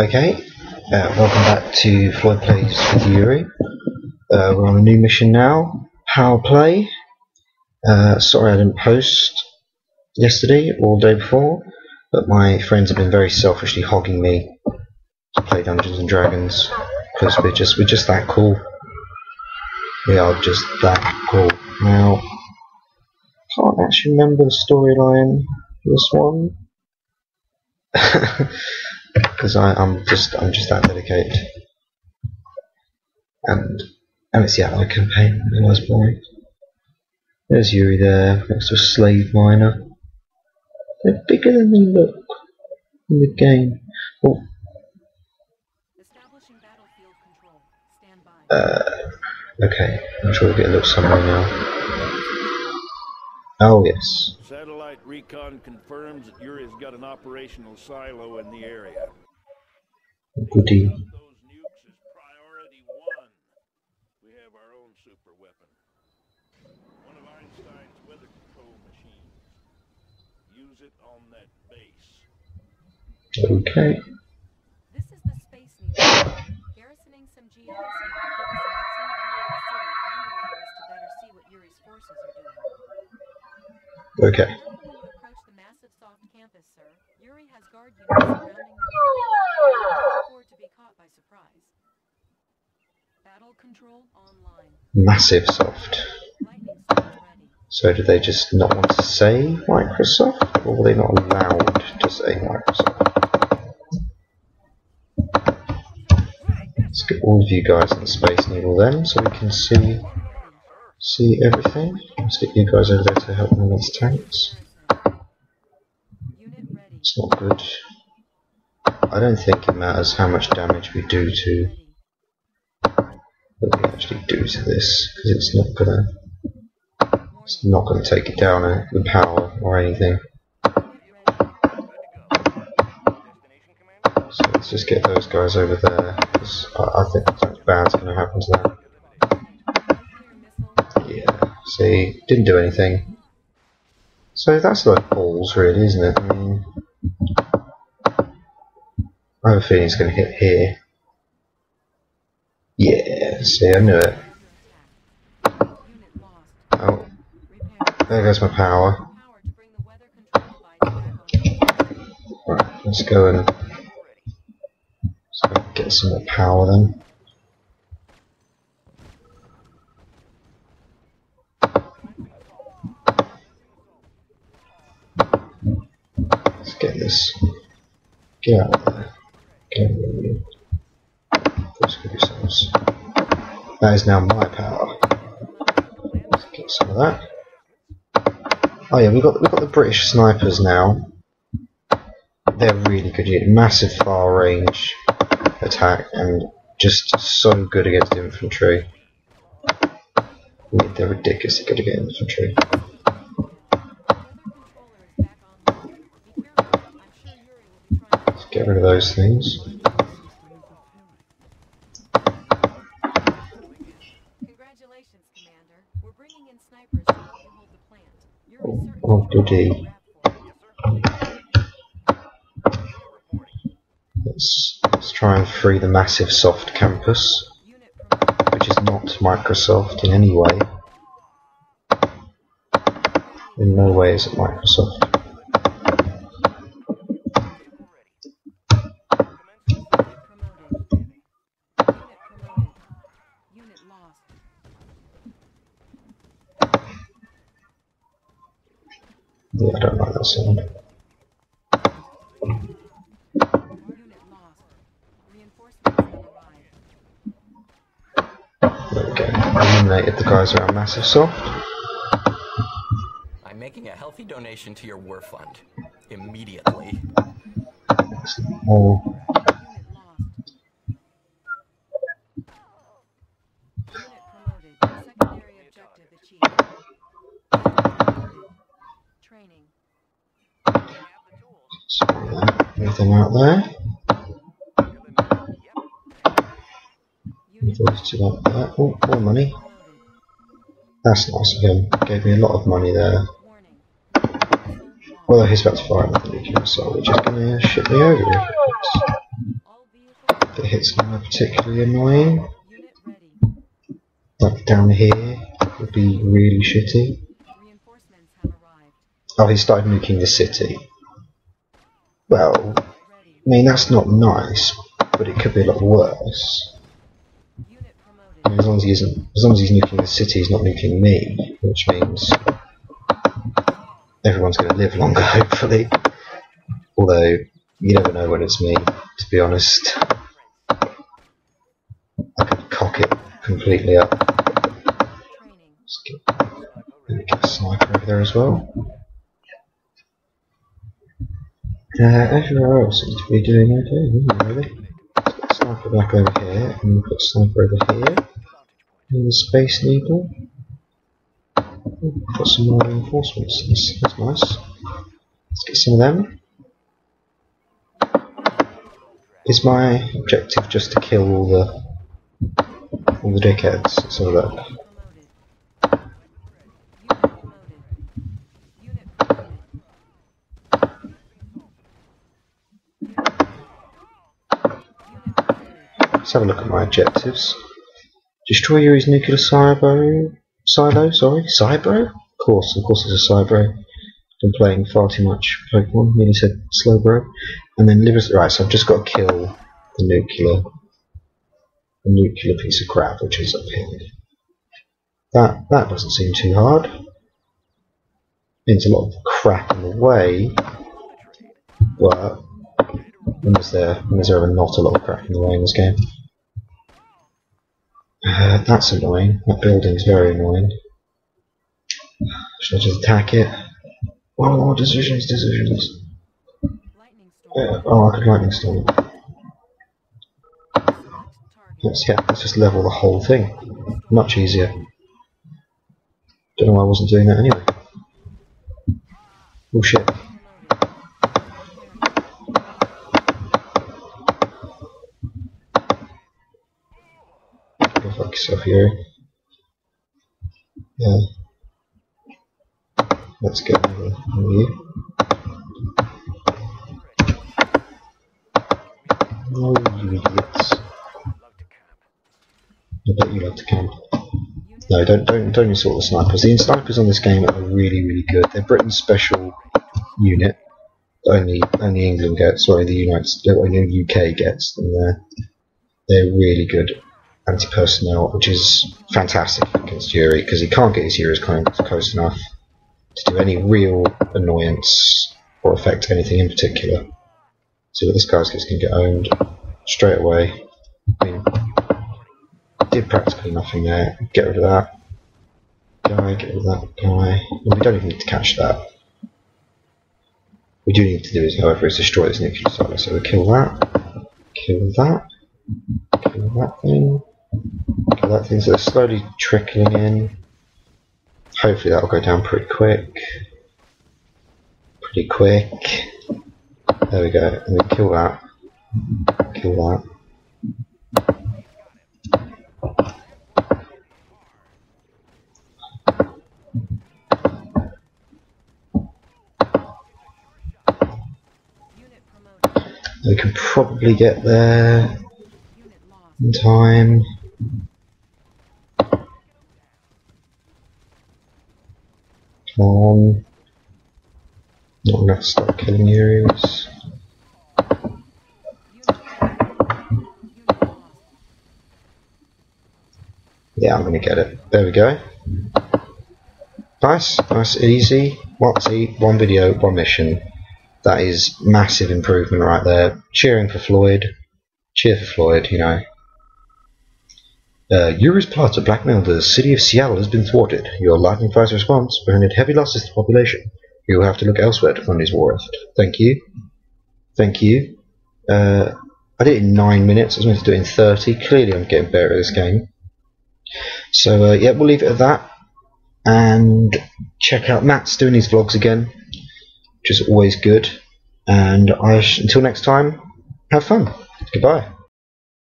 Okay, uh, welcome back to Floyd Plays with Yuri. Uh, we're on a new mission now, Power Play. Uh, sorry I didn't post yesterday or day before, but my friends have been very selfishly hogging me to play Dungeons and Dragons because we're just we're just that cool. We are just that cool. Now, can't actually remember the storyline for this one. because I'm just I'm just that dedicated. And and it's the Ally campaign. It was boring. There's Yuri there next to a slave miner. They're bigger than they look in the game. Oh, Establishing battlefield control. Stand by. uh, okay. I'm sure we'll get a little somewhere now. Oh yes. Satellite recon confirms that Yuri's got an operational silo in the area. Goody. Those nukes is priority one. We have our own super weapon. One of Einstein's weather control machines. Use it on that base. Okay. This is the Space Needle. Garrisoning some GIs here will give us an excellent view of the city and allow us to better see what Yuri's forces are doing. Okay. When you approach the massive soft campus, sir. Yuri has guard units surrounding the to be caught by surprise. Battle control online. Massive soft. Lightning storm ready. So did they just not want to say Microsoft, or were they not allowed to say Microsoft? Let's get all of you guys in the Space Needle then, so we can see see everything. Let's get you guys over there to help me against tanks. It's not good. I don't think it matters how much damage we do to what we actually do to this, because it's not gonna it's not gonna take it down uh, with power or anything. So let's just get those guys over there, I, I think something bad's going to happen to them. Yeah, see, didn't do anything. So that's like balls, really, isn't it? I mean, I have a feeling it's going to hit here. Yeah, see, I knew it. Oh, there goes my power. Right, let's go and let's go get some more power then. Let's get this. Get out of there. You. Give yourselves. That is now my power. Let's get some of that. Oh yeah, we got we got the British snipers now they're really good unit. Massive far range attack and just so good against infantry. They're ridiculously good against infantry. Rid of those things. Congratulations, Commander. We're bringing in snipers to help hold the plant. Yuri Oh, oh, goody. what to grab for you. Let's, let's try and free the massive soft campus, which is not Microsoft in any way. In no way is it Microsoft. Unit promoted. Unit promoted. Unit lost. Yeah, I don't like that sound. Unit lost. Reinforcements have arrived. There we go. Eliminated the guys around massive soft. I'm making a healthy donation to your war fund. Immediately. More Unit lost. Unit promoted. Secondary objective achieved. Training. Anything out there? Those two like that. Oh, more money. That's nice of him. Gave me a lot of money there. Although he's about to fire another nuclear missile, which is going to ship me over. All that hits somewhere particularly annoying. Like down here would be really shitty. Oh, he started nuking the city. Well, I mean that's not nice, but it could be a lot worse. I mean, as long as he isn't, as long as he's nuking the city, he's not nuking me, which means everyone's going to live longer, hopefully. Although you never know when it's me, to be honest. I could cock it completely up. Let's get a sniper over there as well. Uh, everywhere else seems to be doing okay, really. Let's sniper back over here, and we've got sniper over here. And the Space Needle. Ooh, got some more reinforcements, that's, that's nice. Let's get some of them. Is my objective just to kill all the all the dickheads? Let's have a look. Promoted. Unit promoted. Unit promoted. Unit promoted. Let's have a look at my objectives. Destroy Yuri's nuclear silo. Silo, sorry, Cybro? Of course, of course, it's a Cybro. Been playing far too much Pokemon. Nearly said Slowbro. And then Livers. Right, so I've just got to kill the nuclear, the nuclear piece of crap which is up here. That that doesn't seem too hard. Means a lot of crap in the way, but when is there when is there ever not a lot of crap in the way in this game? Uh, that's annoying. That building's very annoying. Should I just attack it? Oh, decisions, decisions. Storm. Uh, oh, I could lightning storm. it. Let's, yeah, let's just level the whole thing. Much easier. Don't know why I wasn't doing that anyway. Oh shit. Fuck yourself here. Yeah. Let's get on you. Oh, you idiots. I bet you love to camp. No, don't don't don't insult the snipers. The snipers on this game are really really good. They're Britain's special unit. Only only England gets, sorry, the United only the UK gets, and they're they're really good anti-personnel, which is fantastic against Yuri because he can't get his Yuris close enough to do any real annoyance or affect anything in particular. So this guy's just going to get owned straight away. I mean, did practically nothing there. Get rid of that guy, get rid of that guy. Well, we don't even need to catch that. We do need to do is, however, is destroy this nuclear silo. So we kill that, kill that, kill that thing, kill that things they're slowly trickling in. Hopefully that'll go down pretty quick. Pretty quick. There we go. And we kill that. Kill that. We can probably get there in time. On. Not enough start killing lost. Yeah, I'm gonna get it. There we go. Nice, nice, easy. See, one video, one mission. That is massive improvement right there. Cheering for Floyd. Cheer for Floyd, you know. Uh, Yuri's plot to blackmail the city of Seattle has been thwarted. Your lightning fast response prevented heavy losses to the population. You will have to look elsewhere to fund his war effort. Thank you. Thank you. Uh, I did it in 9 minutes. I was meant to do it in 30. Clearly I'm getting better at this game. So uh, yeah, we'll leave it at that, and check out Matt's doing his vlogs again, which is always good. And I until next time, have fun. Goodbye.